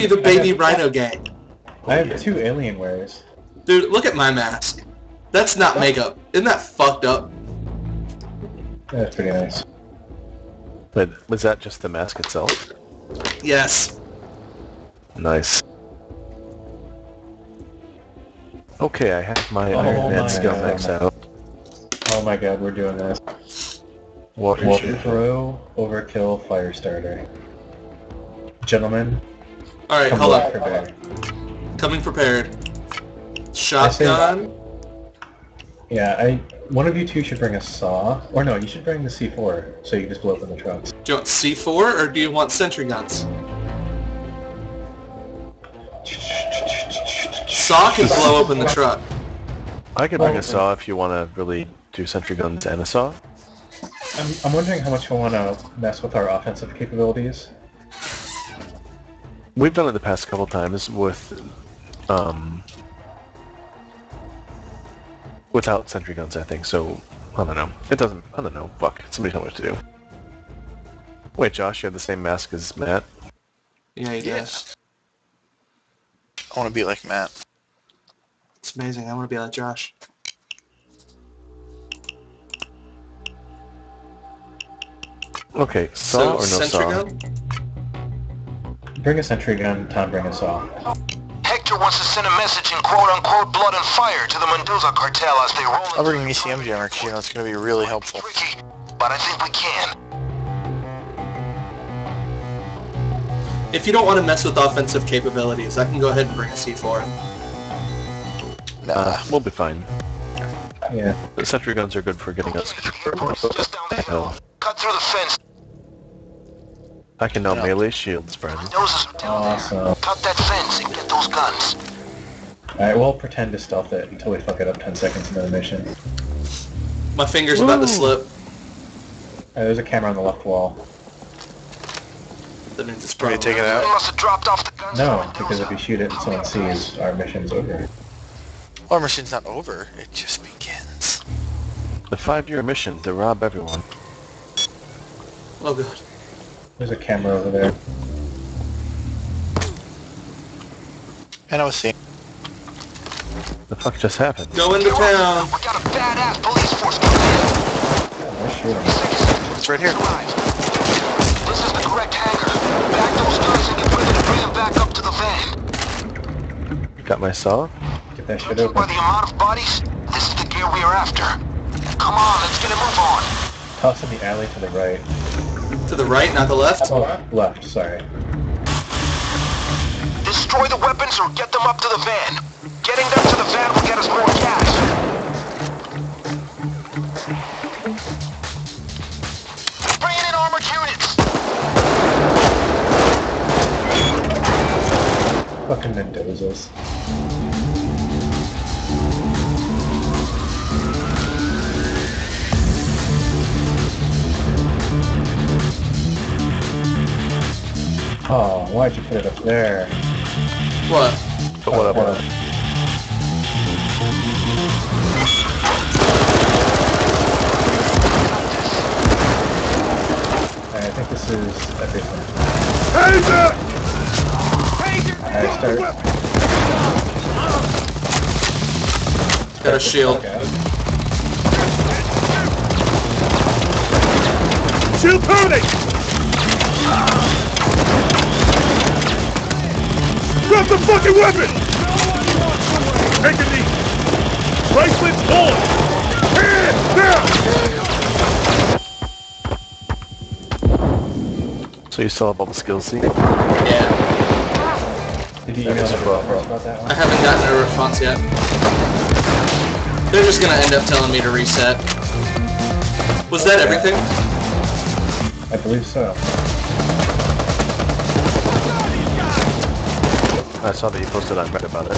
be the baby Rhino gang. I have two alien wares. Dude, look at my mask. That's not makeup. Isn't that fucked up? That's pretty nice. But was that just the mask itself? Yes. Nice. Okay, I have my Oh Iron Man my skill God. out. Oh my god, we're doing this. Water Water throw, overkill, Firestarter. Gentlemen, Alright, hold well on. prepared. Coming prepared. Shotgun. Yeah, I. One of you two should bring a saw, or no, you should bring the C4 so you can just blow open the trucks. Do you want C4 or do you want sentry guns? Saw can blow open the truck. I could bring Oh, a saw if you want to really do sentry guns and a saw. I'm, I'm wondering how much we want to mess with our offensive capabilities. We've done it the past couple times with, um, without sentry guns, I think. So I don't know. It doesn't. I don't know. Fuck. Somebody tell me what to do. Wait, Josh, you have the same mask as Matt. Yeah, he Yeah. does. I want to be like Matt. It's amazing. I want to be like Josh. Okay, saw or no sentry saw? gun? Bring a sentry gun, Tom, bring a saw. Hector wants to send a message in quote-unquote blood and fire to the Mendoza cartel as they roll I'll bring an ECM jammer because you know it's going to be really helpful. tricky, but I think we can. If you don't want to mess with offensive capabilities, I can go ahead and bring a C4. Nah. Uh, we'll be fine. Yeah. The sentry guns are good for getting us. Just down there. Hell, Cut through the fence. I can now Yeah. melee shields, friend. Mendoza's. Awesome. Cut that fence and get those guns. Alright, we'll pretend to stealth it until we fuck it up 10 seconds into the mission. My finger's about to slip. Alright, there's a camera on the left wall. That means it's Ready probably to take it out? must have dropped off the guns. No, because if Mendoza. we shoot it and someone sees, our mission's over. Our mission's not over. It just begins. The five-year mission to rob everyone. Oh god. There's a camera over there. And I was seeing. The fuck just happened? Go into town. We got a badass police force coming in. Yeah, they're shooting. Seconds It's right here. arrived. This is the correct hangar. Back those guns and get ready to bring them back up to the van. Got my saw? Get that shit Judging by open. the amount of bodies, this is the gear we are after. Come on, let's get a move on. Toss in the alley to the right. To the right, not the left. Oh, left, sorry. Destroy the weapons or get them up to the van. Getting them to the van will get us more cash. Bringing in armored units. Fucking Mendozas. Oh, why'd you put it up there? What? But what about it? Alright, I think this is everything. Alright, start. Got a shield. Okay. Shield terminate! Drop the fucking weapon! Take a knee! Bracelets on! Hands down! So you still have all the skills, see? Yeah. Did you email about that I haven't gotten a response yet. They're just gonna end up telling me to reset. Was that everything? I believe so. I saw that you posted on Reddit about it.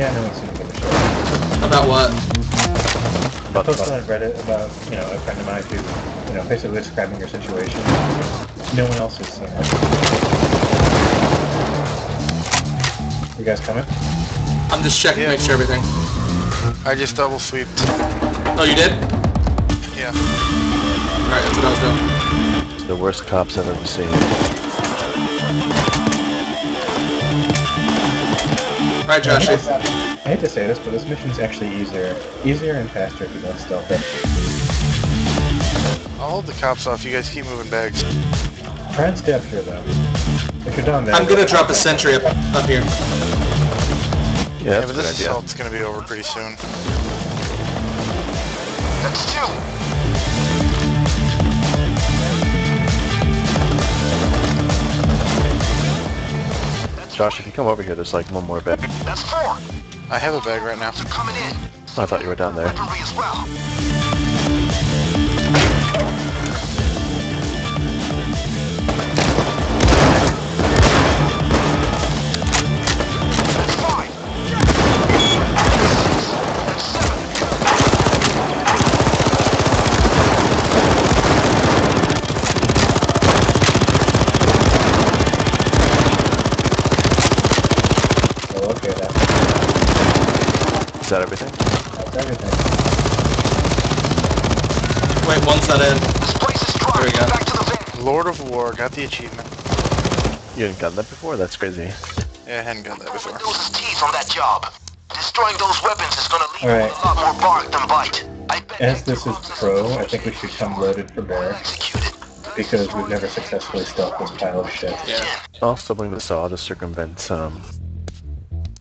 Yeah, no one seemed to give a shit. About what? About Posted the on Reddit about, you know, a friend of mine who, you know, basically describing your situation. No one else has seen it. You guys coming? I'm just checking to make sure everything. I just double sweeped. Oh, you did? Yeah. Alright, that's what I was doing. the worst cops I've ever seen. Alright, Josh. I hate, to, I hate to say this, but this mission's actually easier, easier and faster if you don't stealth it. I'll hold the cops off. You guys keep moving bags. Try and stay up here though. If you're done, there, I'm gonna drop a sentry up, up here. Yeah, Yeah, but this idea. assault's gonna be over pretty soon. That's two. Josh, if you come over here, there's like one more bag. That's four. I have a bag right now. They're coming in. I thought you were down there. Wait, one's not in. This place is dry. There we go. Back to the van. Lord of War, got the achievement. You hadn't gotten that before? That's crazy. Yeah, I hadn't got that before. Window's teeth on that job. Destroying those weapons is gonna leave All right. a lot more bark than bite. I bet As this is pro, I think we should come loaded for bear. because we've never successfully stopped this pile of shit. Yeah. I'll still bring the saw to circumvent um,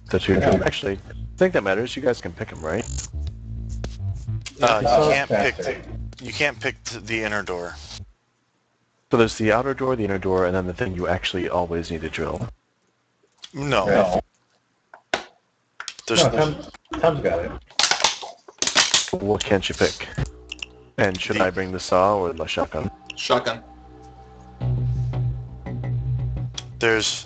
the two. Okay. Actually, I think that matters. You guys can pick them, right? Uh, you can't pick. Faster. You can't pick the inner door. So there's the outer door, the inner door, and then the thing you actually always need to drill. No, Right. there's No, Tom, Tom's got it. What can't you pick? And should The- I bring the saw or the shotgun? Shotgun. there's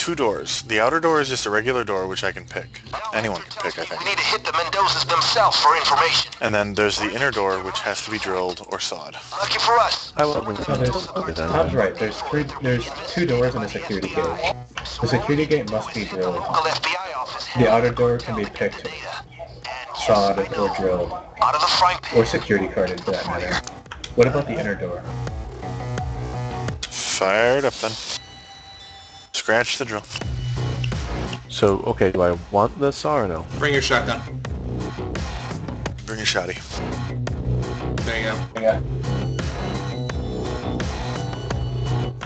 two doors. The outer door is just a regular door, which I can pick. Anyone can pick, I think. We need to hit the Mendozas themselves for information. And then there's the inner door, which has to be drilled or sawed. Lucky for us. I will bring the No, there's, okay, Tom's then. right. There's three. There's two doors and a security gate. The security gate must be drilled. Local FBI office. The outer door can be picked, sawed, or drilled, out of the frying or security carded for that matter. What about the inner door? Fired up then. Scratch the drill. So, okay, do I want the saw or no? Bring your shotgun. Bring your shotty. There you go. Yeah.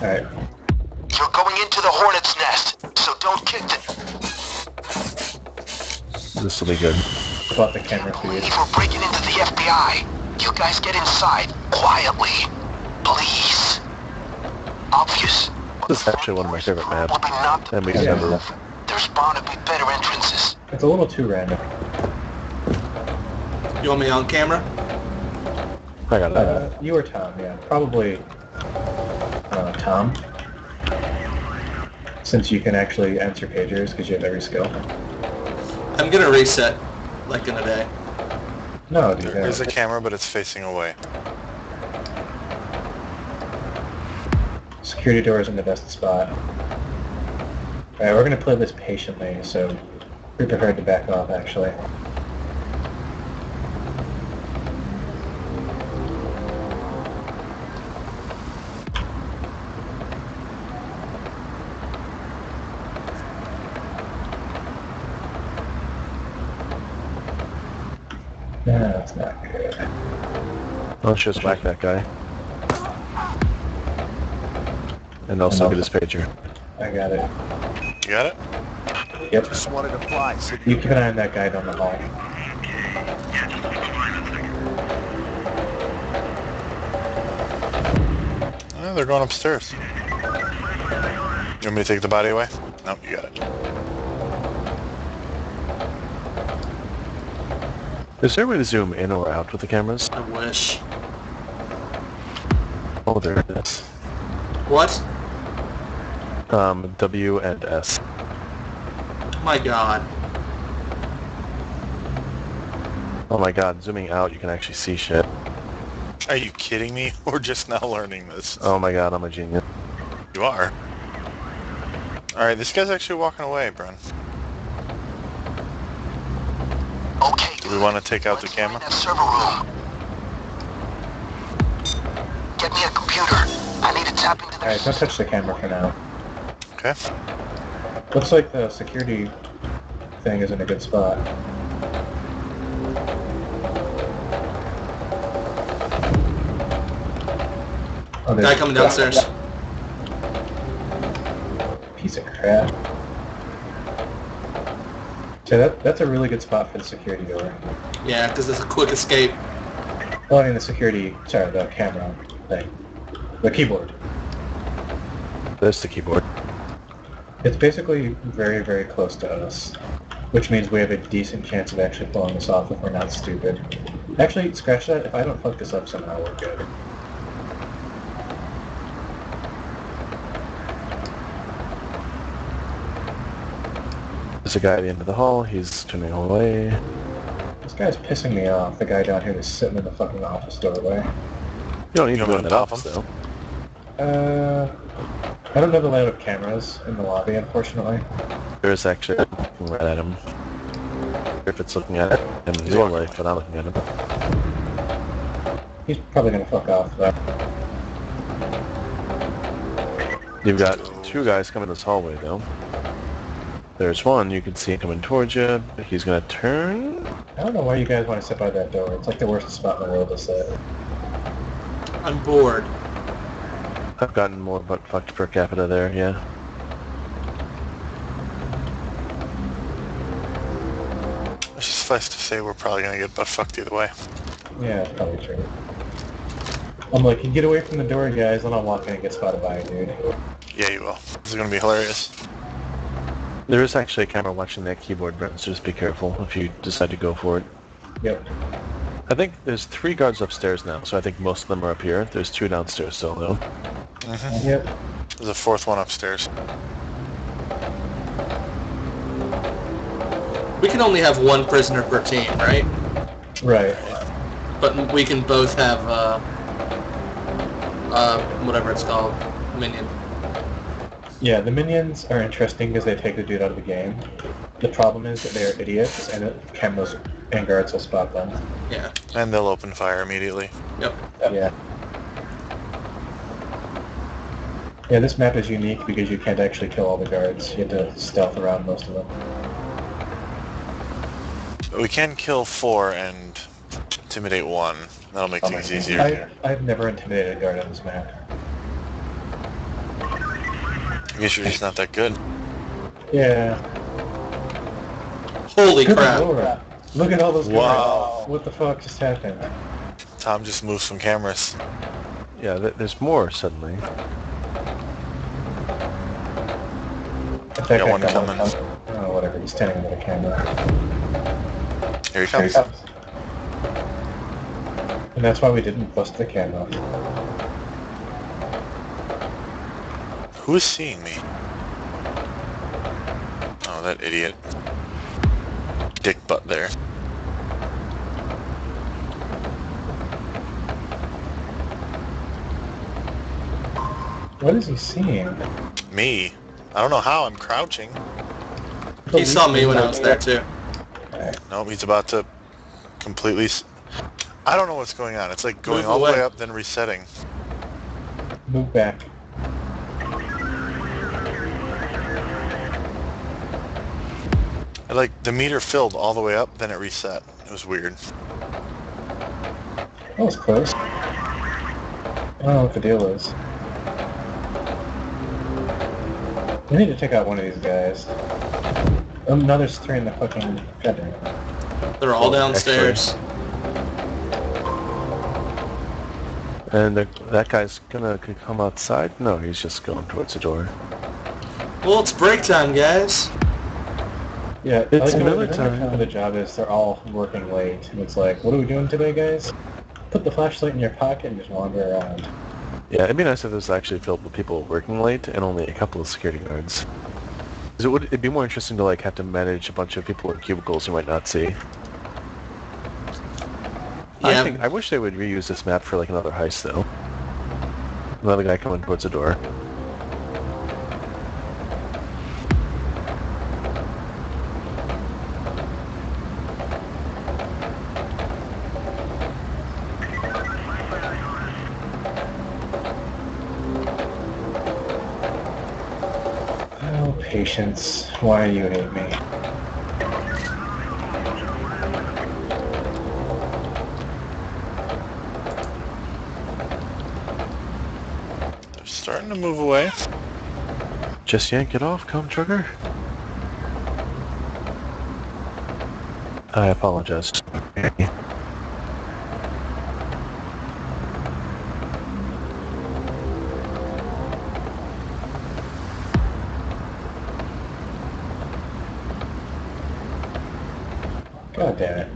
Alright. You're going into the hornet's nest, so don't kick it. This will be good. About the camera feed. If we're breaking into the FBI, you guys get inside, quietly. Please. Obvious. This is actually one of my favorite maps. Will be not And we Yeah. never. There's bound to be better entrances. It's a little too random. You want me on camera? I got it. Uh, you or Tom, yeah. Probably uh, Tom. Since you can actually answer pagers because you have every skill. I'm gonna reset, like in a day. No, dude. There's a camera, but it's facing away. Security door is in the best spot. Alright, we're gonna play this patiently, so be prepared to back off actually. No, that's not good. Let's just whack that guy. And also get his pager. I got it. You got it? Yep. Just wanted to fly. So You keep an eye on that guy down the hall. Yeah, just fly, I think. Oh, they're going upstairs. You want me to take the body away? Nope, you got it. Is there a way to zoom in or out with the cameras? I wish. Oh, there it is. What? Um, W and S. My god. Oh my god, zooming out, you can actually see shit. Are you kidding me? We're just now learning this. Oh my god, I'm a genius. You are. Alright, this guy's actually walking away, Brun. Okay, Do we want to take out the Let's find camera? That server room. Get me a computer. I need to tap into their Alright, don't touch the camera for now. Okay. Looks like the security thing is in a good spot. Oh, Guy coming downstairs. Piece of crap. So that, that's a really good spot for the security door. Yeah, because it's a quick escape. Well, I mean the security, sorry, the camera thing. The keyboard. That's the keyboard. It's basically very, very close to us, which means we have a decent chance of actually pulling this off if we're not stupid. Actually, scratch that. If I don't fuck this up somehow, we're good. There's a guy at the end of the hall. He's turning away. This guy's pissing me off. The guy down here is sitting in the fucking office doorway. You don't need You to go in that office, though. Uh, I don't know the layout of cameras in the lobby, unfortunately. There's actually looking right at him. If it's looking at him in real life, but I'm looking at him. He's probably gonna fuck off, though. You've got two guys coming this hallway, though. There's one, you can see him coming towards you. He's gonna turn. I don't know why you guys want to sit by that door. It's like the worst spot in the world to sit. I'm bored. I've gotten more butt fucked per capita there, yeah. It's just suffice to say we're probably gonna get butt fucked either way. Yeah, it's probably true. I'm like, you get away from the door, guys, then I'll walk in and get spotted by a dude. Yeah, you will. This is gonna be hilarious. There is actually a camera watching that keyboard, Brent, so just be careful if you decide to go for it. Yep. I think there's three guards upstairs now, so I think most of them are up here. There's two downstairs still, though. Hmm Yep. There's a fourth one upstairs. We can only have one prisoner per team, right? Right. But we can both have, uh, uh, whatever it's called, minion. Yeah, the minions are interesting because they take the dude out of the game. The problem is that they're idiots, and the cameras and guards will spot them. Yeah. And they'll open fire immediately. Yep. Yeah. Yeah, this map is unique because you can't actually kill all the guards. You have to stealth around most of them. We can kill four and intimidate one. That'll make things easier. I, I've never intimidated a guard on this map. I guess you're just not that good. Yeah. Holy Good crap. lord. Look at all those guards. Wow. What the fuck just happened? Tom just moved some cameras. Yeah, th- there's more suddenly. If that Yeah, guy one got coming. Oh, whatever. He's standing under the camera. Here he There he comes. comes. And that's why we didn't bust the camera. Who is seeing me? Oh, that idiot. Dick butt there. What is he seeing? Me. I don't know how, I'm crouching. He saw me when I was there too. Nope, he's about to completely... S- I don't know what's going on. It's like going Move all the way up, then resetting. Move back. Like, the meter filled all the way up, then it reset. It was weird. That was close. I don't know what the deal is. We need to take out one of these guys. Oh, now there's three in the fucking... Goddamn. They're all downstairs. And the, that guy's gonna c- come outside? No, he's just going towards the door. Well, it's break time, guys. Yeah, It's I like another the time. of the job is they're all working late. And it's like, what are we doing today, guys? Put the flashlight in your pocket and just wander around. Yeah, it'd be nice if this was actually filled with people working late and only a couple of security guards. it would it'd be more interesting to like have to manage a bunch of people in cubicles you might not see. I Yeah. think I wish they would reuse this map for like another heist though. Another guy coming towards the door. patience. Why do you hate me? They're starting to move away. Just yank it off, come trucker. I apologize.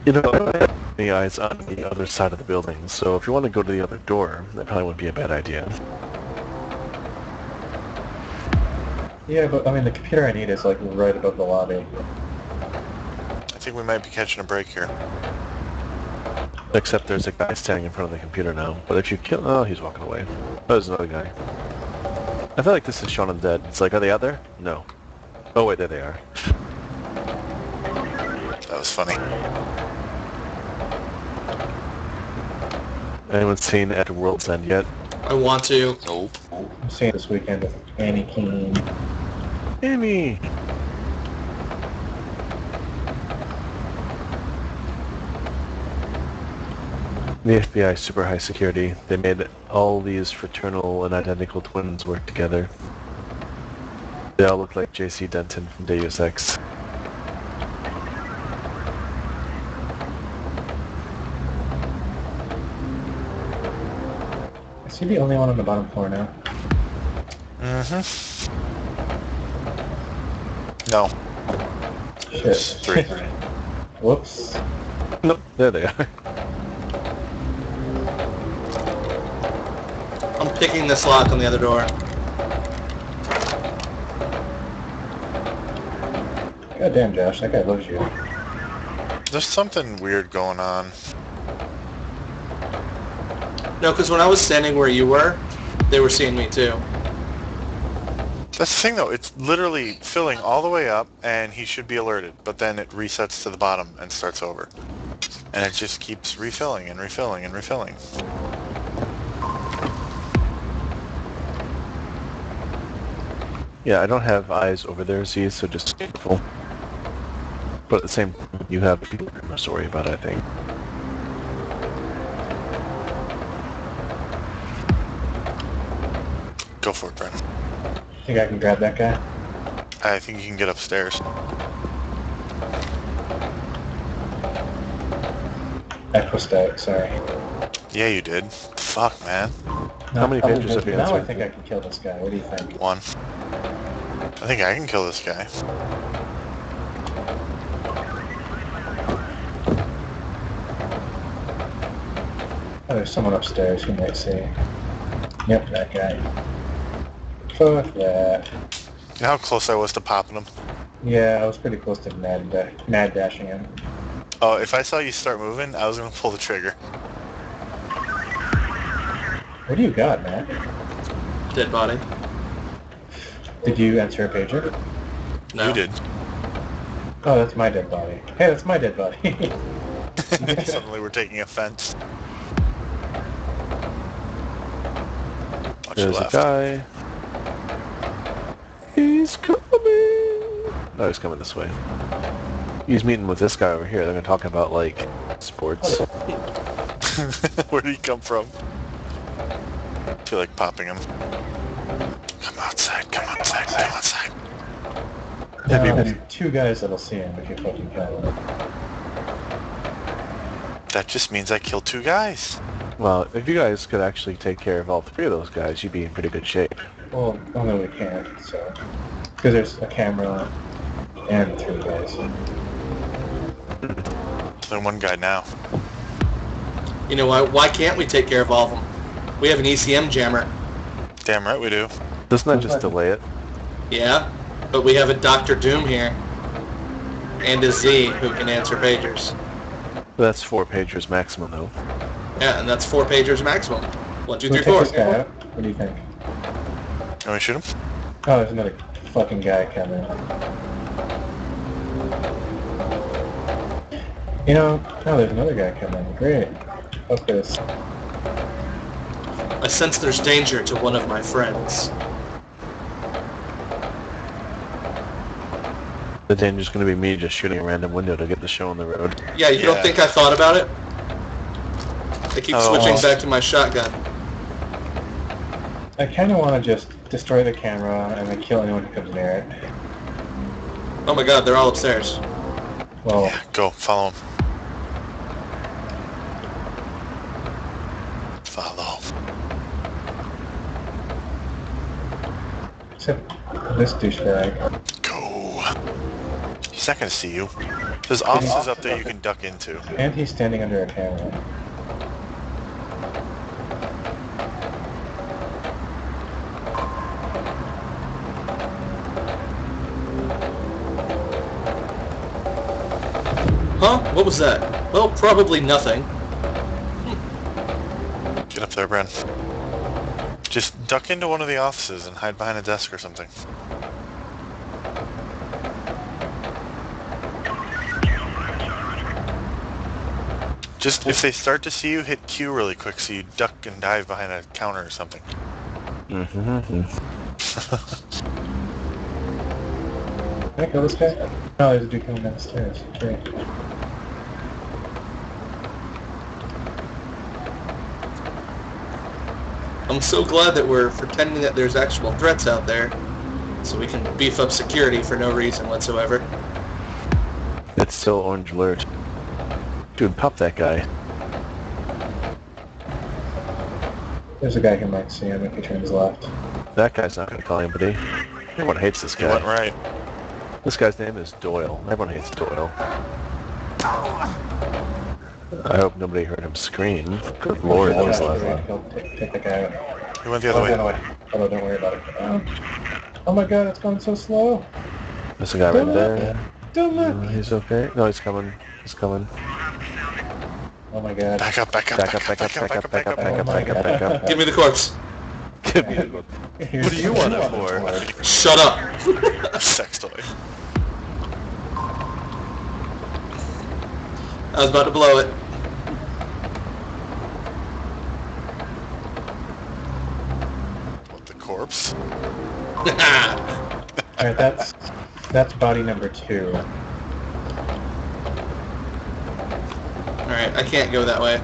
You know, I don't have any eyes on the other side of the building, so if you want to go to the other door, that probably wouldn't be a bad idea. Yeah, but I mean, the computer I need is like right above the lobby. I think we might be catching a break here. Except there's a guy standing in front of the computer now. But if you kill... Oh, he's walking away. Oh, there's another guy. I feel like this is Shaun of the Dead. It's like, are they out there? No. Oh, wait, there they are. That was funny. Anyone seen At World's End yet? I want to. Nope. I'm seeing this weekend with Annie Keene. Amy! The FBI is super high security. They made all these fraternal and identical twins work together. They all look like J.C. Denton from Deus Ex. Is he the only one on the bottom floor now? Mm-hmm. No. Shit. Three. Whoops. Nope, there they are. I'm picking this lock on the other door. God damn, Josh, that guy loves you. There's something weird going on. No, because when I was standing where you were, they were seeing me too. That's the thing though, it's literally filling all the way up and he should be alerted, but then it resets to the bottom and starts over. And it just keeps refilling and refilling and refilling. Yeah, I don't have eyes over there, Z, so just be careful. But at the same time, you have people you're most worry about, I think. Go for it, Brent. Think I can grab that guy? I think you can get upstairs. I pushed out, sorry. Yeah, you did. Fuck, man. How many Now- pages have you Now I think I can kill this guy. What do you think? One. I think I can kill this guy. Oh, there's someone upstairs you might see. Yep, that guy. Fuck that. You know how close I was to popping him? Yeah, I was pretty close to mad, da- mad dashing him. Oh, if I saw you start moving, I was gonna pull the trigger. What do you got, man? Dead body. Did you answer a pager? No. You did. Oh, that's my dead body. Hey, that's my dead body. Suddenly we're taking offense. Watch your There's a guy. He's coming! No, he's coming this way. He's meeting with this guy over here. They're gonna talk about, like, sports. Where did he come from? I feel like popping him. Come outside, come outside, come outside. Now, Have you- there's two guys that'll see him if you fucking kill him. That just means I killed two guys. Well, if you guys could actually take care of all three of those guys, you'd be in pretty good shape. Well, oh no, we can't, so... Because there's a camera and three guys. There's one guy now. You know why? Why can't we take care of all of them? We have an ECM jammer. Damn right we do. Doesn't that just delay it? Yeah, but we have a Doctor Doom here. And a Z who can answer pagers. That's four pagers maximum, though. Yeah, and that's four pagers maximum. One, two, three, four. two, Can we three, take four. this guy out? What do you think? You want me to shoot him? Oh, there's another fucking guy coming. You know, oh, there's another guy coming. Great. Fuck this. I sense there's danger to one of my friends. The danger's gonna be me just shooting a random window to get the show on the road. Yeah, you Yeah. don't think I thought about it? I keep Oh. switching back to my shotgun. I kind of want to just destroy the camera and then kill anyone who comes near it. Oh my god, they're all upstairs. Well, Go, follow him. Follow. except this douchebag. Go. He's not gonna see you. There's offices up there you can duck into. And he's standing under a camera. Huh? What was that? Well, probably nothing. Get up there, Bren. Just duck into one of the offices and hide behind a desk or something. Just if they start to see you, hit Q really quick so you duck and dive behind a counter or something. Mm-hmm. Can I kill this guy? No, there's a dude coming down the stairs. Great. I'm so glad that we're pretending that there's actual threats out there, so we can beef up security for no reason whatsoever. It's still orange alert. Dude, pop that guy. There's a guy who might see him if he turns left. That guy's not gonna call anybody. Everyone hates this You went guy. right. This guy's name is Doyle. Everyone hates Doyle. I hope nobody heard him scream. Good lord, that was loud. he'll take, take the guy out. He went the Oh, other no, way. wait. Although, don't worry about it. Oh. oh my god, it's going so slow. There's a guy right there. Don't Uh, look. he's okay. No, he's coming. He's coming. Oh my god. Back up, back up, Back up, back up, back up, back up, back up, back up, back up. Give me the corpse. Give me the What do you want it for? Shut up. Sex toy. I was about to blow it. What, the corpse? Alright, that's that's body number two. Alright, I can't go that way.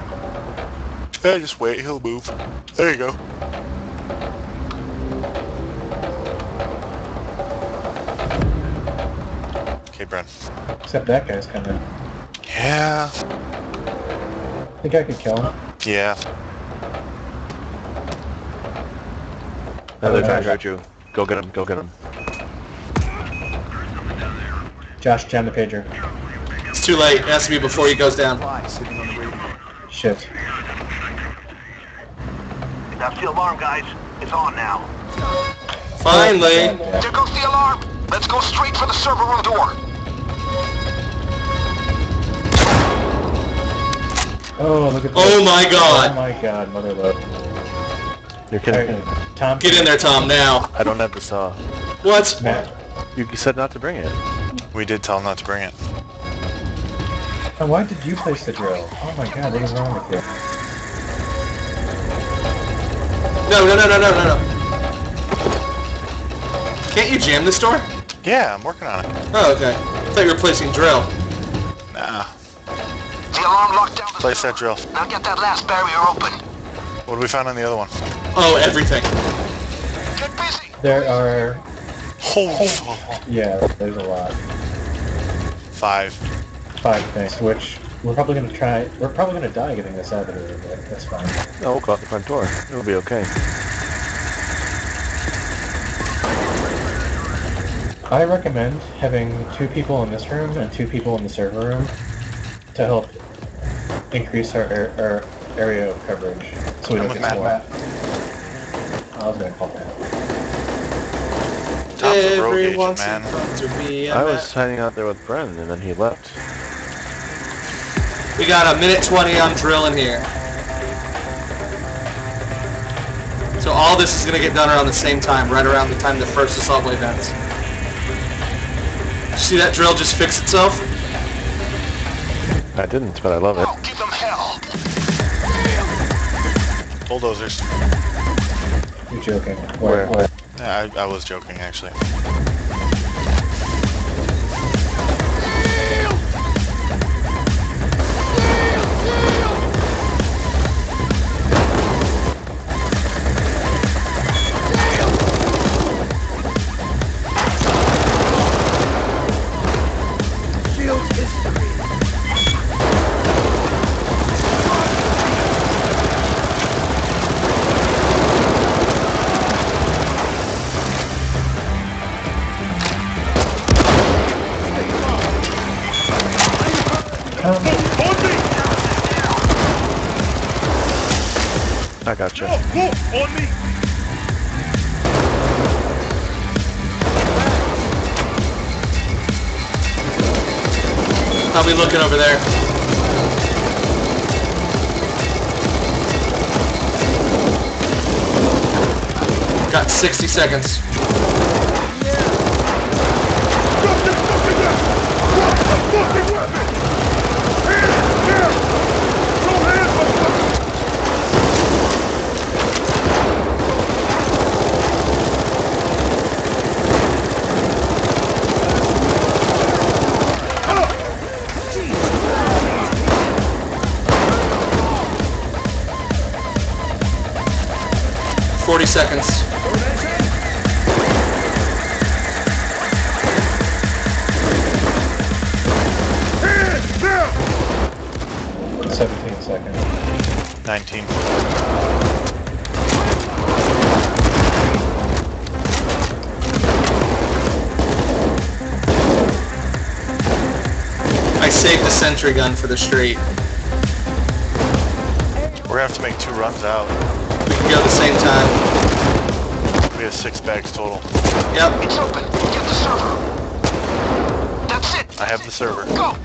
Yeah, just wait, he'll move. There you go. Okay, Bren. Except that guy's coming. Yeah. Think I could kill him? Yeah. No, they're uh, trying to hurt you. Go get him. Go get him. Josh, jam the pager. It's too late. It has to be before he goes down. Shit. That's the alarm, guys. It's on now. Finally. There goes the alarm. Let's go straight for the server room door. Oh, look at oh this. Oh my god. Oh my god, mother love. You're kidding. Alright, Tom. Get in there, Tom, now. I don't have the saw. What? Matt. You you said not to bring it. We did tell him not to bring it. And why did you place the drill? Oh my god, what is wrong with you? No, no, no, no, no, no, no. Can't you jam this door? Yeah, I'm working on it. Oh, okay. I thought you were placing drill. Nah. The alarm locked down the Place server. that drill. Now get that last barrier open. What did we find on the other one? Oh, everything. Get busy. There are, Holy fuck. yeah, there's a lot. Five. Five things, which we're probably gonna try, we're probably gonna die getting this out of here, but that's fine. Oh, we'll go out the front door. It'll be okay. I recommend having two people in this room and two people in the server room to help increase our, our, our area of coverage. So we I'm don't with get Matt. swamped. I was gonna call that. Tom's a rogue agent, Everyone's man. fun to be a I Matt. was hanging out there with Bren, and then he left. We got a minute 20 on drill in here. So all this is going to get done around the same time, right around the time the first assault wave ends. See that drill just fix itself? I didn't, but I love it. Now give them hell. Bulldozers. You're joking. Where? Where? Yeah, I, I was joking, actually. Over there. Got 60 seconds. Seconds. 17 seconds. 19. I saved the sentry gun for the street. We're gonna have to make two runs out. We can go at the same time. We have six bags total. Yep. It's open. Get the server. That's it. I have the server. Go.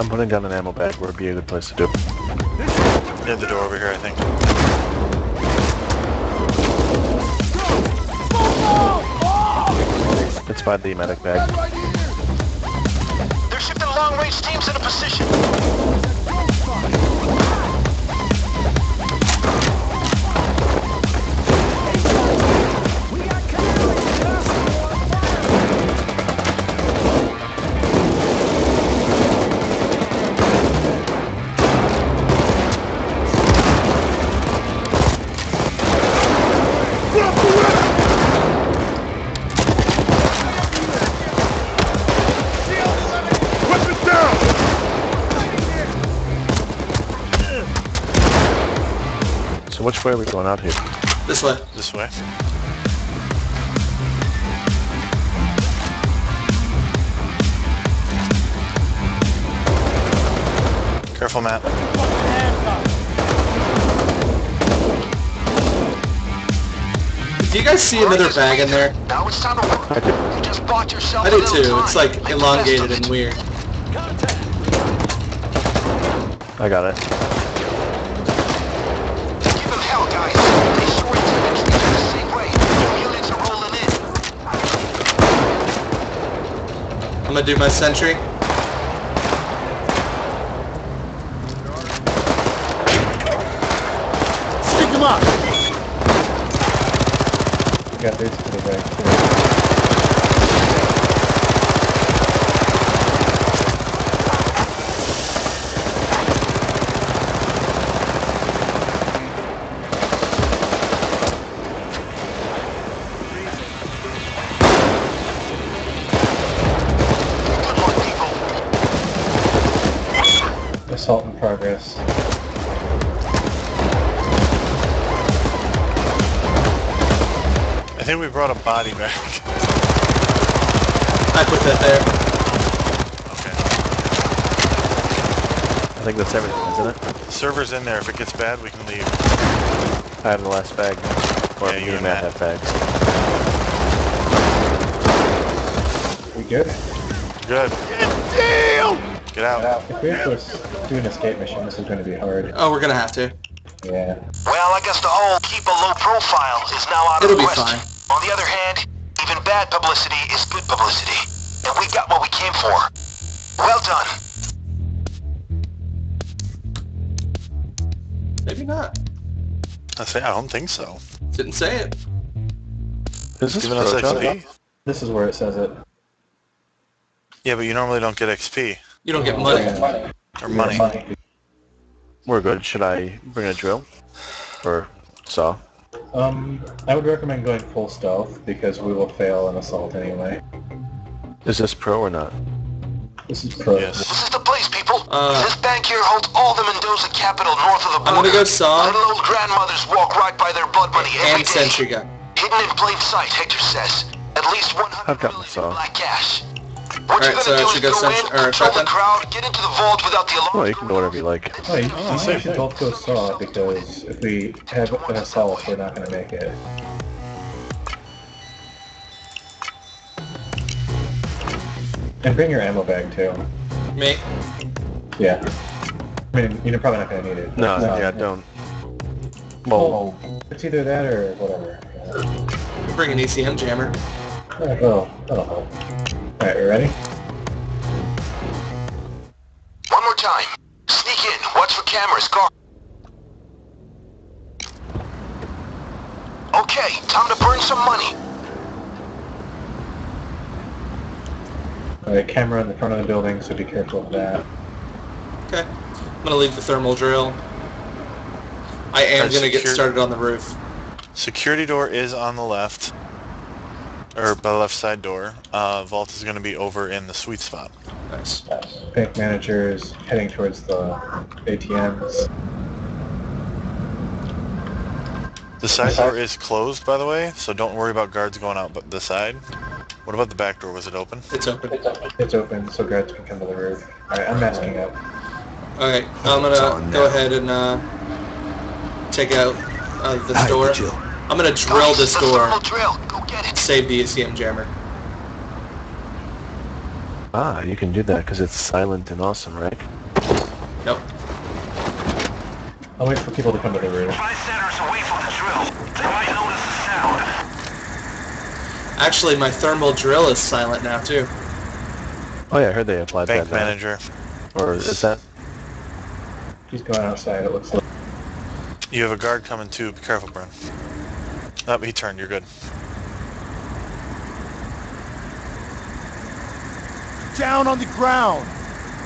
I'm putting down an ammo bag where it'd be a good place to do. it. Near the door over here, I think. It's by the medic bag. They're shifting long-range teams into position. Which way are we going out here? This way. This way. Careful, Matt. Do you guys see another bag in there? Now it's time to work. I do. You just bought yourself I a do too. time. It's like Make the best elongated and it. weird. I got it. Gonna do my sentry. Stick him up! We got this to the back body back. I put that there. Okay. I think that's everything, isn't it? The server's in there. If it gets bad, we can leave. I have the last bag. Or Yeah, me you and and Matt Matt. have bags. We good? Good. Get out. If we have to do an escape mission, this is going to be hard. Oh, we're gonna have to. Yeah. Well, I guess the whole keep a low profile is now out It'll of be the question. fine. On the other hand, even bad publicity is good publicity. And we got what we came for. Well done. Maybe not. I say I don't think so. Didn't say it. Is this Giving us XP. This is where it says it. Yeah, but you normally don't get XP You don't get money. or money. We're good. Should I bring a drill? Or saw? Um, I would recommend going full stealth because we will fail an assault anyway. Is this pro or not? This is pro. Yes. This is the place, people. Uh, this bank here holds all the Mendoza capital north of the border. I'm gonna go saw Little old grandmothers walk right by their blood money every and day. sentry gun. Hidden in plain sight, Hector says. At least 100 I've got the million saw. in black cash. What Alright, you're so I gonna do should is go go in, or control the shotgun? crowd, get into the vault without the alarm. Oh, you can do whatever you like. Oh, you, Oh, you same should thing. both go saw because if we have an assault, we're not gonna make it. And bring your ammo bag too. Me? Yeah. I mean, you're probably not gonna need it. No, So- yeah, don't. Oh, well, Oh, it's either that or whatever. Bring an ECM jammer. Yeah. Oh, that'll help. Alright, we ready? One more time. Sneak in. Watch for cameras. Guard. Okay, time to burn some money. Alright, camera in the front of the building, so be careful of that. Okay. I'm gonna leave the thermal drill. I am Alright, gonna get started on the roof. Security door is on the left, or by the left side door. Uh, vault is going to be over in the sweet spot. Nice. Bank manager is heading towards the ATMs. The side door is closed, by the way, so don't worry about guards going out. But the side. What about the back door? Was it open? It's open. It's open, it's open so guards can come to the roof. Alright, I'm masking up. Alright, I'm gonna go ahead and uh, take out uh, this door. I'm gonna drill Guys, this the door. thermal drill. Go get it. Save the ECM jammer. ah, you can do that because it's silent and awesome, right? Nope. I'll wait for people to come to the roof. Five centers away from the drill. They might notice the sound. Actually, my thermal drill is silent now too. Oh yeah, I heard they applied Bank that. now. manager. Or is that? He's going outside, it looks like. You have a guard coming too. Be careful, Brent. Oh, he turned. You're good. Down on the ground!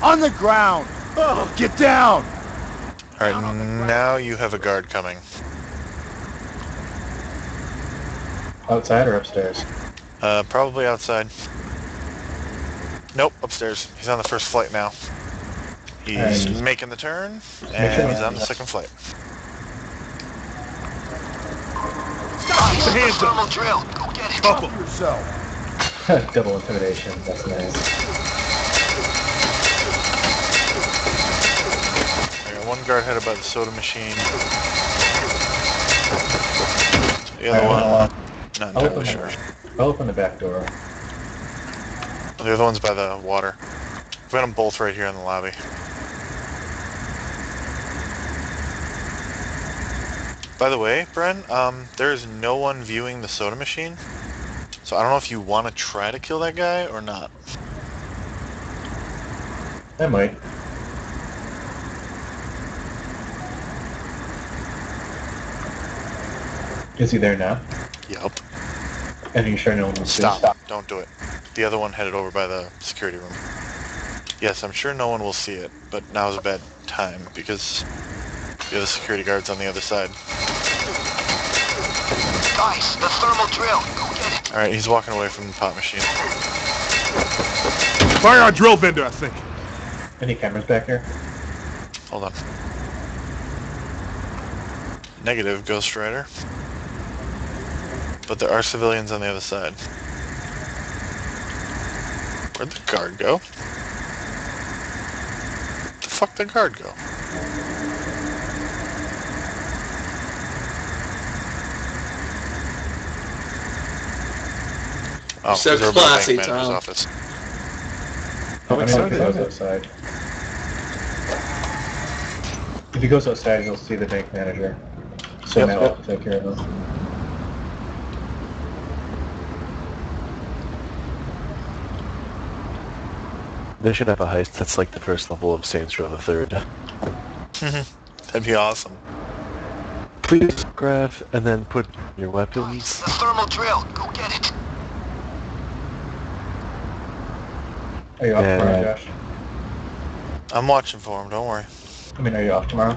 On the ground! Oh, get down! All right, now you have a guard coming. Outside or upstairs? Uh, probably outside. Nope, upstairs. He's on the first flight now. He's And- making the turn, sure and he's on the second flight. Guys, the hands up. thermal drill. Go get it. Cover yourself! Double intimidation, that's nice. I got one guard headed by the soda machine. The other uh, one, not I'll entirely open, sure. the, I'll open the back door. The other one's by the water. We've got them both right here in the lobby. By the way, Bren, um, there is no one viewing the soda machine. So I don't know if you want to try to kill that guy or not. I might. Is he there now? Yup. And are you sure no one will see? Stop. Don't do it. The other one headed over by the security room. Yes, I'm sure no one will see it, but now is a bad time because the other security guard's on the other side. Guys, the thermal drill. Go get it. Alright, he's walking away from the pot machine. Fire our drill vendor, I think. Any cameras back here? Hold on. Negative, Ghost Rider. But there are civilians on the other side. Where'd the guard go? the fuck the guard go? Oh, So 'cause they're by the bank classy, Tom. office. I mean, if he excited. goes outside. If he goes outside, he'll see the bank manager. So Yep. Matt will have to take care of him. They should have a heist that's like the first level of Saints Row the Third. Mm-hmm. That'd be awesome. Please graph and then put your weapons. the thermal drill. Go get it. Are you off Yeah. tomorrow, Josh? I'm watching for him, don't worry. I mean, are you off tomorrow?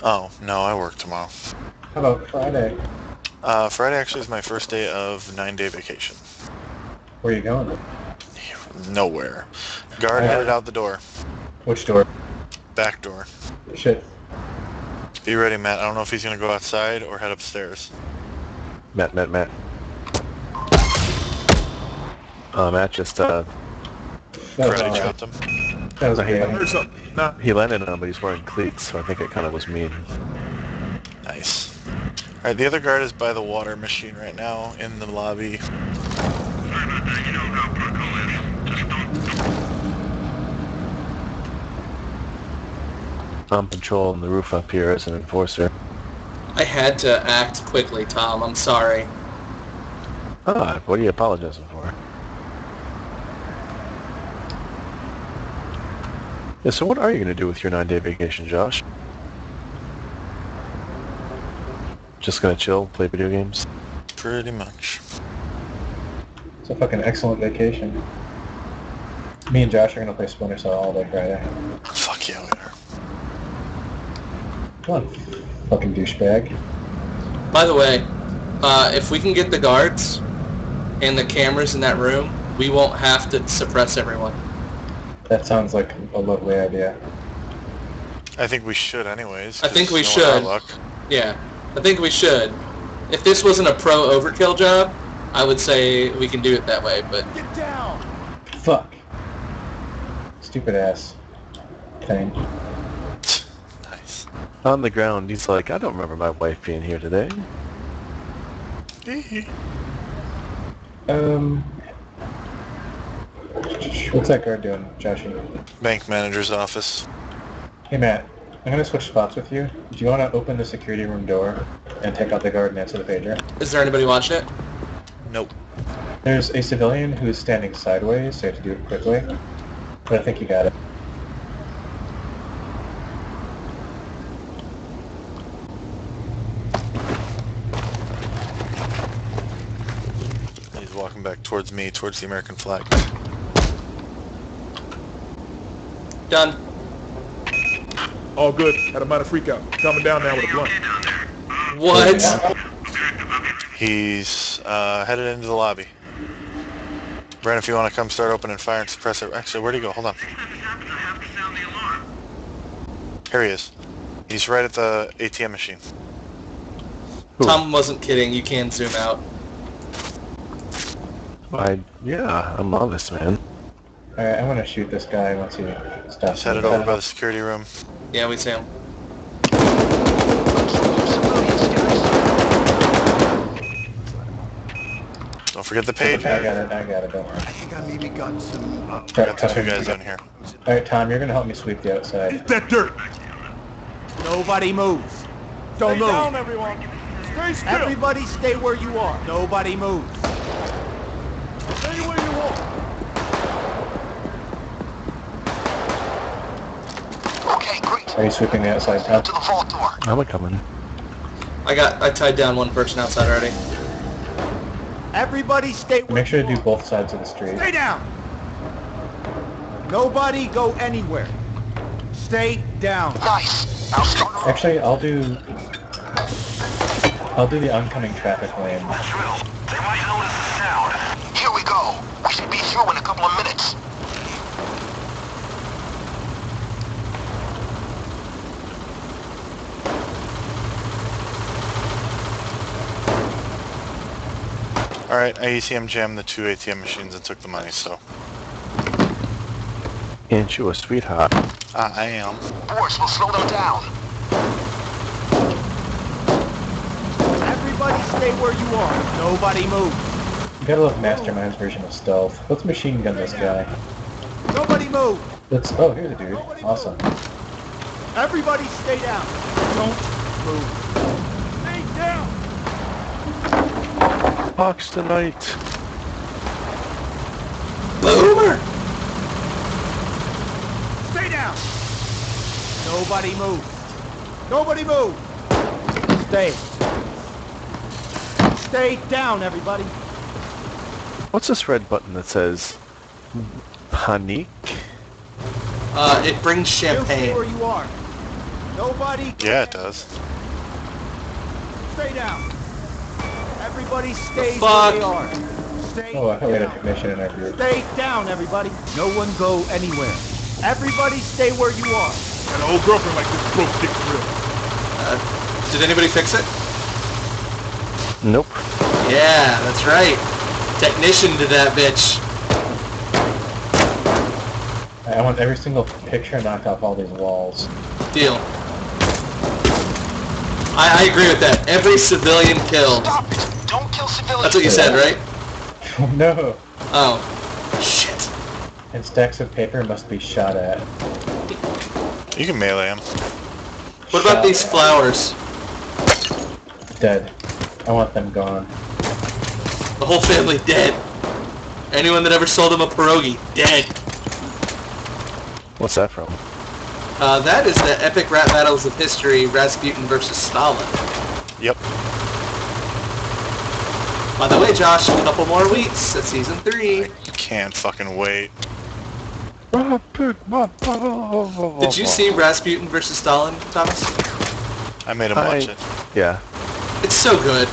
Oh, no, I work tomorrow. How about Friday? Uh, Friday actually is my first day of nine-day vacation. Where are you going? Nowhere. Guard Uh, headed out the door. Which door? Back door. Shit. Be ready, Matt. I don't know if he's gonna go outside or head upstairs. Matt, Matt, Matt. Uh, Matt just uh, That was Karate alright. chopped him. That was I hate I great. something. Nah. He landed on him, but he's wearing cleats, so I think it kind of was mean. Nice. Alright, the other guard is by the water machine right now in the lobby. I'm patrolling the roof up here as an enforcer. I had to act quickly, Tom. I'm sorry. Ah, what are you apologizing for? Yeah, so what are you going to do with your nine-day vacation, Josh? Just gonna chill, play video games? Pretty much. It's a fucking excellent vacation. Me and Josh are gonna play Splinter Cell all day Friday. Fuck yeah, we are. Come on, fucking douchebag. By the way, uh, if we can get the guards and the cameras in that room, we won't have to suppress everyone. That sounds like a lovely idea. I think we should anyways. I think we knowing our should. Luck. Yeah, I think we should. If this wasn't a pro overkill job, I would say we can do it that way, but Get down. Fuck. Stupid ass thing. Nice. On the ground, he's like, I don't remember my wife being here today. Um. What's that guard doing, Joshy? Bank manager's office. Hey Matt, I'm gonna switch spots with you. Do you want to open the security room door and take out the guard and answer the pager? is there anybody watching it? Nope. There's a civilian who is standing sideways, so you have to do it quickly. But I think you got it. He's walking back towards me, towards the American flag. Done. All good. Had a minor freak out. Coming down now with a blunt. What? He's uh, headed into the lobby. Brent, if you want to come start opening fire and suppress it. Actually, where'd he go? Hold on. Here he is. He's right at the ATM machine. Who? Tom wasn't kidding. You can zoom out. I, yeah, I'm on this, man. Alright, I'm gonna shoot this guy once he stops. He's headed over by the security room. Yeah, we see him. Don't forget the page. I got it, I got it, don't worry. I think I maybe got some. Uh, Got the two guys in here. Alright, Tom, you're gonna help me sweep the outside. that dirt. Nobody moves. Don't move. down, everyone. Stay still. Everybody stay where you are. Nobody moves. Stay where you are. Okay, great. Are you sweeping the outside, Tom? To the vault door. I'm a coming. I got. I tied down one person outside already. Everybody stay where Make sure to you do both sides of the street. Stay down. Nobody go anywhere. Stay down. Nice. Now start over. Actually, I'll do... I'll do the oncoming traffic lane. They might notice the sound. Here we go. We should be through in a couple of minutes. Alright, ATM jammed the two ATM machines and took the money, so Ain't you a sweetheart? uh, I am. Boys, we'll slow them down. Everybody stay where you are. Nobody move. You gotta love Mastermind's version of stealth. Let's machine gun this guy. Nobody move. Let's... Oh, here's a dude. Awesome. Everybody stay down. Don't move. Stay down. Box tonight. Boomer. Stay down. Nobody move. Nobody move. Stay. Stay down, everybody. What's this red button that says Panique? Uh, it brings Still stay where champagne. you are. Nobody. Yeah, it does. Stay down. Everybody stay fuck? where they are. Stay Oh, I thought we had a down. in our group. Stay down, everybody. No one go anywhere. Everybody stay where you are. Got an old girlfriend like this broke dick for real. Uh, did anybody fix it? Nope. Yeah, that's right. Technician to that bitch. I want every single picture knocked off all these walls. Deal. I, I agree with that. Every civilian killed. Stop it! Don't kill civilians. That's what you said, right? Oh no! Oh. Shit. And stacks of paper must be shot at. You can melee him. What about these at. flowers? Dead. I want them gone. The whole family dead. Anyone that ever sold them a pierogi, dead. What's that from? Uh, that is the epic rap battles of history, Rasputin versus Stalin. Yep. By the way, Josh, a couple more weeks at season three. Can't fucking wait. Did you see Rasputin versus Stalin, Thomas? I made him I- watch it. Yeah. It's so good.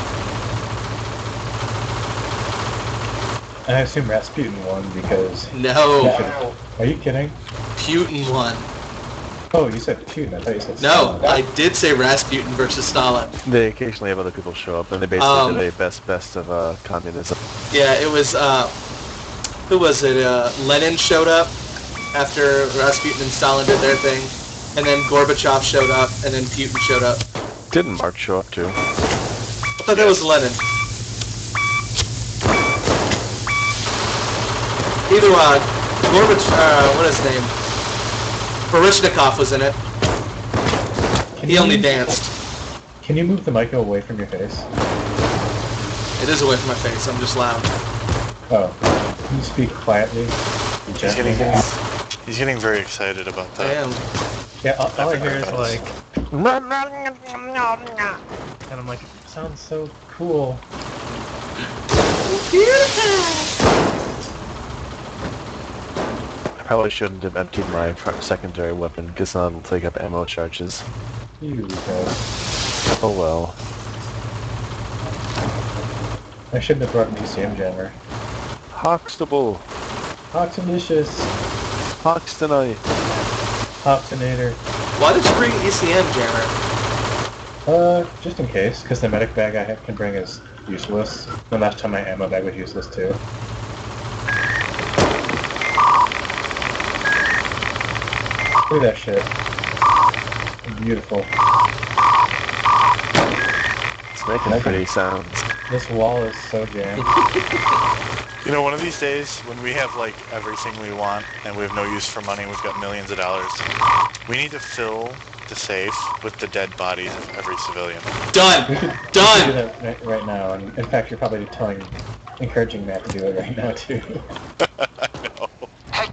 And I assume Rasputin won because... No, Are you kidding? Putin won. Oh, you said Putin. I thought you said No, Stalin. I did say Rasputin versus Stalin. They occasionally have other people show up, and they basically Um, did a best best of uh, communism. Yeah, it was, uh, who was it? Uh, Lenin showed up after Rasputin and Stalin did their thing, and then Gorbachev showed up, and then Putin showed up. Didn't Mark show up too? I thought that was Lenin. Either uh, Gorbachev, uh, what is his name? Baryshnikov was in it. Can He you- only danced. Can you move the mic away from your face? It is away from my face. I'm just loud. Oh. Can you speak quietly? He's getting he's getting very excited about that. I that. am. Yeah, all, all I hear is like... And I'm like, sounds so cool. I probably shouldn't have emptied my secondary weapon, because now it'll take up ammo charges. You. Oh well. I shouldn't have brought an ECM jammer. Hoxtable! Oxalicious. Hoxtonite! Oxinator. Why did you bring an ECM jammer? Uh, just in case, because the medic bag I have can bring is useless. The last time my ammo bag was useless too. Look at that shit. Beautiful. It's making pretty sounds. This wall is so jammed. You know, one of these days when we have like everything we want and we have no use for money, we've got millions of dollars. We need to fill the safe with the dead bodies of every civilian. We Done. we do Done. that right, right now, and in fact, you're probably telling, encouraging Matt to do it right now too.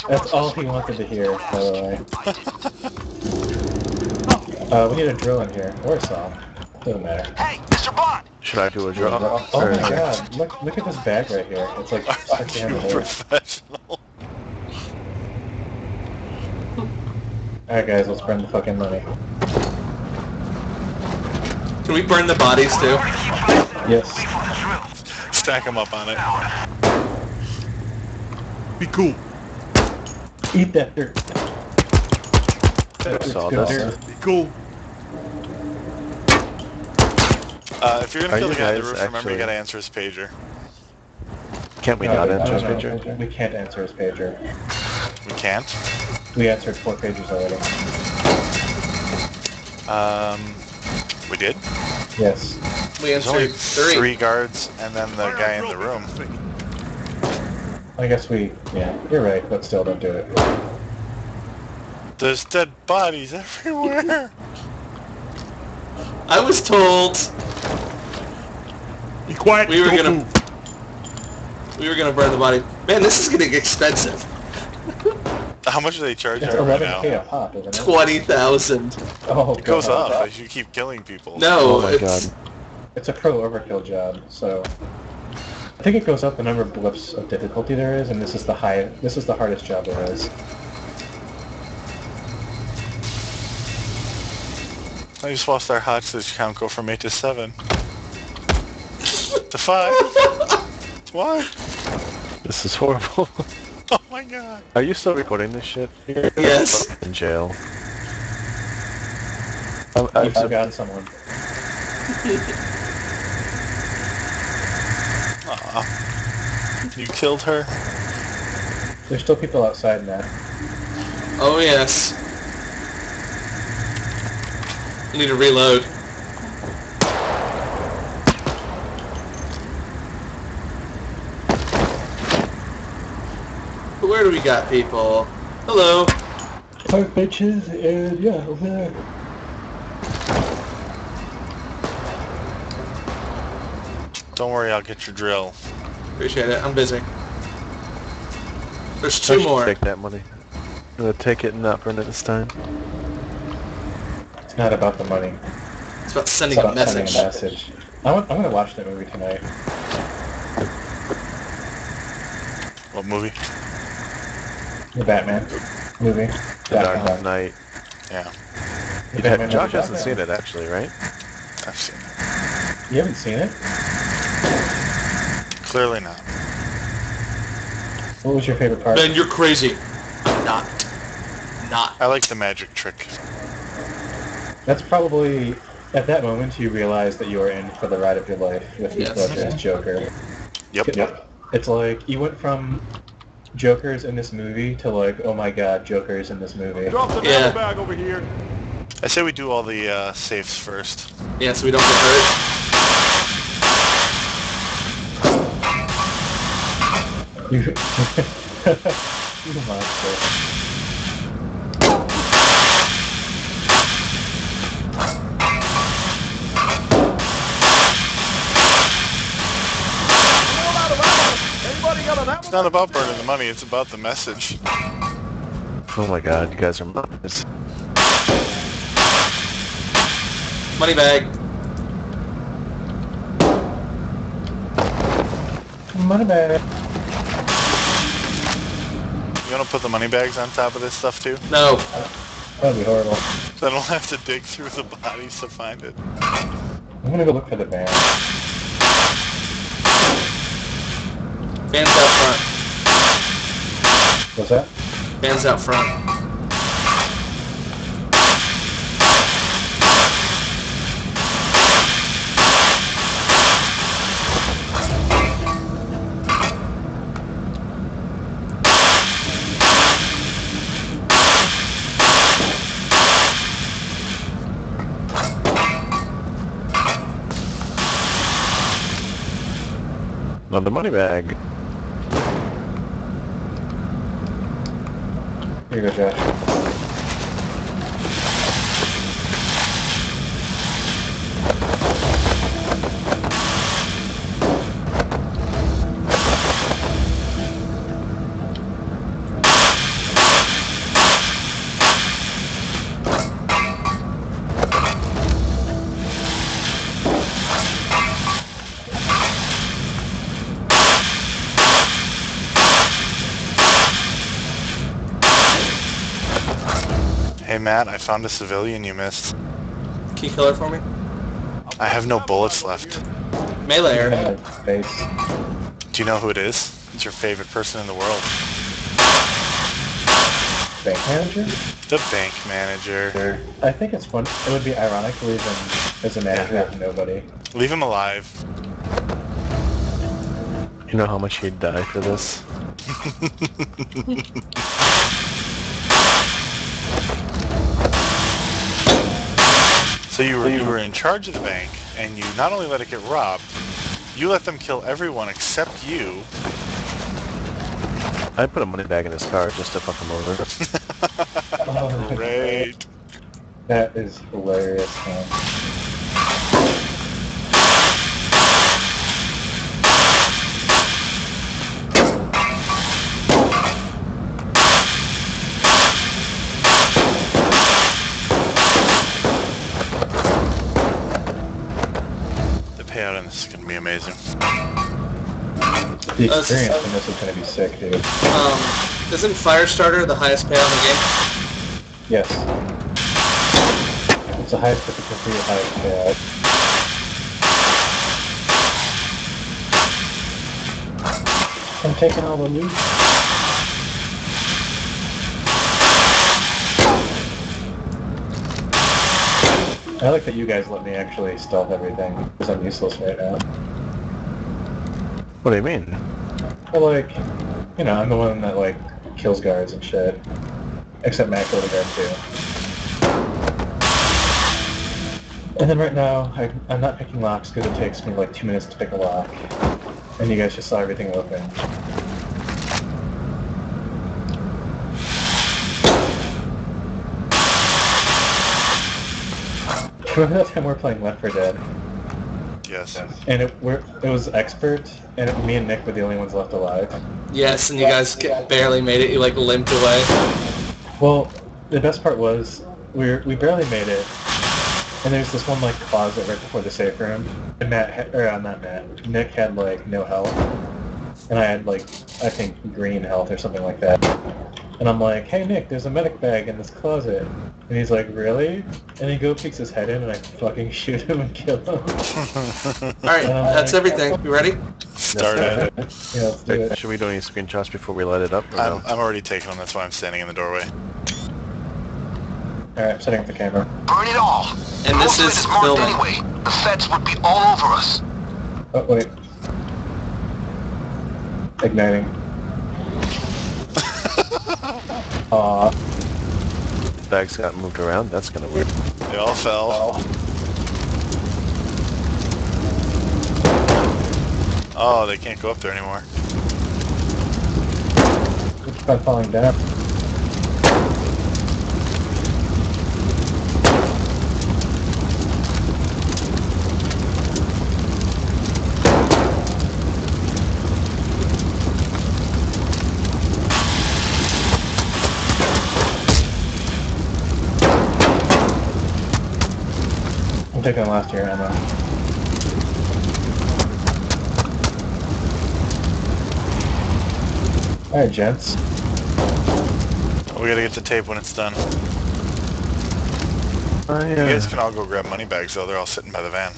no. Head towards That's all he wanted to hear, by the way. I. Uh, we need a drill in here, or a saw. Doesn't matter. Hey, Mr. Bond! Should I do a draw? Oh, Or- my god, look look at this bag right here. It's like Are six you professional? Alright guys, let's burn the fucking money. Can we burn the bodies too? Yes. Stack them up on it. Be cool. Eat that dirt. Yep, It's saw good dirt. Be cool. Uh, if you're gonna Are kill the guy on the guys roof, remember actually- you gotta answer his pager. Can't we No, not no, enter his no, picture? We can't answer his pager. We can't. We answered four pages already. Um, we did. Yes. We answered three. three guards and then the guy in the room. I guess we, yeah, you're right, but still don't do it. There's dead bodies everywhere. I was told Be quiet. We were don't gonna- move. we were gonna burn the body. Man, this is getting expensive. How much do they charge It's you right now? 11k a pop, isn't it? Twenty thousand. Oh, It goes God. up as you keep killing people. No, Oh my it's god. It's a pro overkill job, so I think it goes up the number of blips of difficulty there is, and this is the high. This is the hardest job there is. I just watched our hostage count go from 8 to 7. to 5. Why? This is horrible. Oh my god. Are you still recording this shit? You're Yes. In jail. I'm, You I'm, someone. Aw. You killed her? There's still people outside now. Oh yes. I need to reload. Where do we got people? Hello. Hi, bitches, and yeah, over there. Don't worry, I'll get your drill. Appreciate it. I'm busy. There's I two should more. Take that money. I'm gonna take it and not burn it this time. It's not about the money. It's about It's sending a about message. sending a message. I want, I'm gonna watch that movie tonight. What movie? The Batman movie. The Dark Batman. Knight. Yeah, Yeah, Josh hasn't Batman. seen it actually, right? I've seen it. You haven't seen it? Clearly not. What was your favorite part? Ben, you're crazy. Not. Not. I like the magic trick. That's probably at that moment you realize that you are in for the ride of your life with Heath Yes. Ledger as Joker. Yep. Yep. It's like you went from Joker's in this movie to like, oh my god, Joker's in this movie. Drop the Yeah. yeah. bag over here. I say we do all the uh, safes first. Yeah, so we don't get hurt. You, you monster. Pull out of ammo. Anybody got an ammo? It's not about burning the money, it's about the message. Oh my god, you guys are monsters. Money bag. Money bag. You want to put the money bags on top of this stuff too? No. That'd be horrible. So I don't have to dig through the bodies to find it. I'm gonna go look for the van. Fans out front. What's that? Fans out front. Another money bag. Here you go, Josh. Hey Matt, I found a civilian you missed. Can you kill her for me? I have no bullets left. Melee her. In the face. Do you know who it is? It's your favorite person in the world. Bank manager? The bank manager. I think it's fun. It would be ironic to leave him as a manager of nobody. Leave him alive. You know how much he'd die for this? So you were you were in charge of the bank, and you not only let it get robbed, you let them kill everyone except you. I put a money bag in his car just to fuck him over. Great. That is hilarious, man. The payout on this is gonna be amazing. The Uh, experience in this is gonna be sick, dude. Um, isn't Firestarter the highest payout in the game? Yes. It's the highest difficulty, the highest payout. I'm taking all the loot. I like that you guys let me actually stealth everything, because I'm useless right now. What do you mean? But like, you know, I'm the one that like kills guards and shit. Except Matt killed a guard too. And then right now, I, I'm not picking locks because it takes me like two minutes to pick a lock. And you guys just saw everything open. Remember that time we were playing Left 4 Dead? Yes. And it, we're, it was expert, and it, me and Nick were the only ones left alive. Yes, and you guys get- barely made it. You like limped away. Well, the best part was we we barely made it, and there's this one like closet right before the safe room. And Matt, had, or uh, not Matt, Nick had like no health, and I had like I think green health or something like that. And I'm like, hey Nick, there's a medic bag in this closet. And he's like, really? And he go peeks his head in, and I fucking shoot him and kill him. All right, that's everything. You ready? Start it. yeah, let's do it. should we do any screenshots before we light it up? I'm, no? I'm already taking them. That's why I'm standing in the doorway. All right, I'm setting up the camera. Burn it all. And Most this of it is is marked filming. anyway. The feds would be all over us. Oh wait. Igniting. Aw. Bags got moved around. That's kind of weird. They all fell. Oh, they can't go up there anymore. We keep on falling down. I'm taking the last year ammo. Alright, gents. We gotta get the tape when it's done. Oh, You guys uh, can all go grab money bags though. They're all sitting by the van.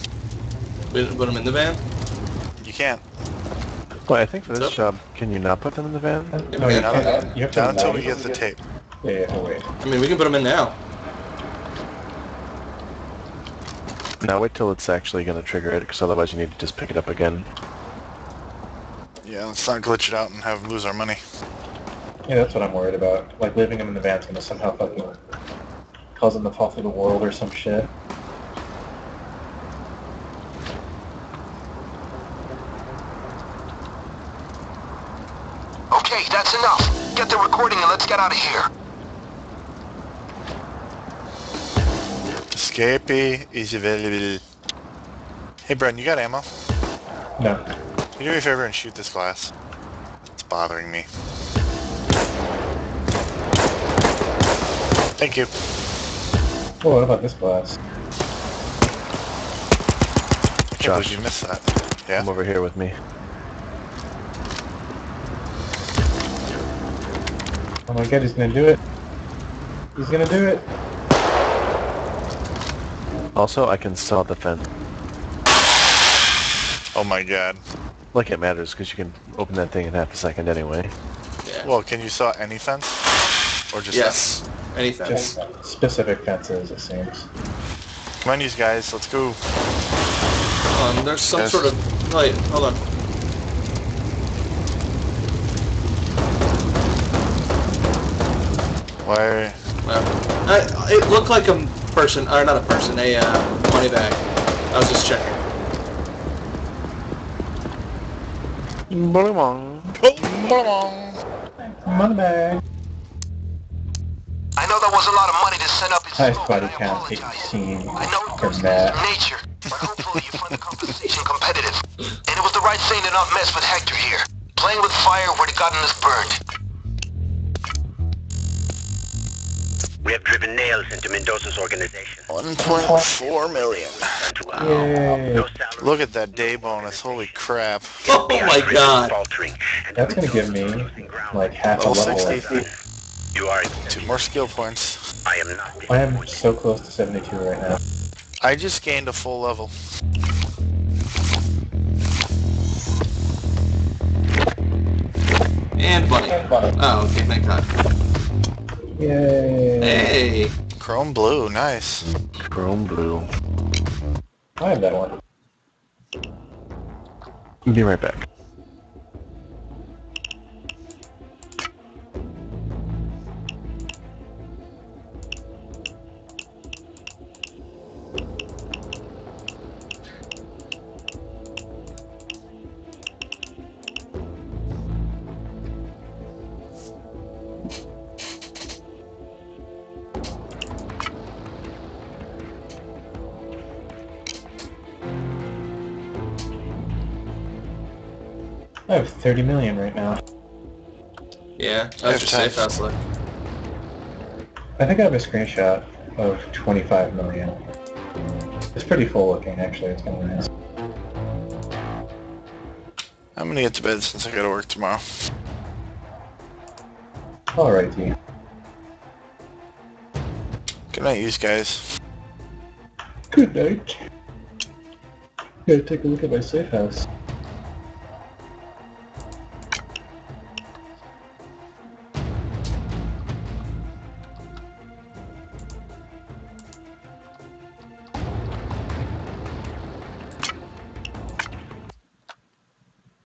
We put them in the van. You can't. Wait, I think for this What's job, can you not put them in the van? No, you Not, can't. You have to not until we get the tape. Yeah, yeah, oh, wait. I mean, we can put them in now. No, wait till it's actually going to trigger it, because otherwise you need to just pick it up again. Yeah, let's not glitch it out and have lose our money. Yeah, that's what I'm worried about. Like, leaving him in the van's gonna somehow fucking cause him to fall through the world or some shit. Okay, that's enough. Get the recording and let's get out of here. Escapee is available. Hey, Brendan, you got ammo? No. Can you do me a favor and shoot this glass? It's bothering me. Thank you. Oh, what about this glass? I can't Josh. believe you missed that. Yeah? Come over here with me. Oh my god, he's gonna do it. He's gonna do it. Also, I can saw the fence. Oh my god. Like it matters, because you can open that thing in half a second anyway. Yeah. Well, can you saw any fence? Or just yes. Anything. Just specific fences, it seems. Come on, these guys. Let's go. Um, there's some Yes. sort of. Wait, hold on. Why? Uh, I, it looked like a person, or not a person, a uh, money bag. I was just checking. Money bag. I know that was a lot of money to send up his Highest smoke, body count, 18 I know it for goes Matt. nature, but hopefully you find the compensation competitive. And it was the right thing to not mess with Hector here. Playing with fire would have gotten us burned. We have driven nails into Mendoza's organization. 1.4 million. To, Yay. no salary. Look at that day bonus. Holy crap. Oh my god. That's gonna give me like half a Level level. 60. You are. Two more skill points. I am not. I am so close to 72 right now. I just gained a full level. And bunny. Oh, okay, thank God. Yay. Hey! Chrome blue. Nice. Chrome blue. I have that one. Be right back. 30 million right now. Yeah, I have your 10. safe house look? I think I have a screenshot of 25 million. It's pretty full looking, actually. It's kind of nice. I'm gonna get to bed since I gotta work tomorrow. Alrighty. Good night, you guys. Good night. Gotta take a look at my safe house.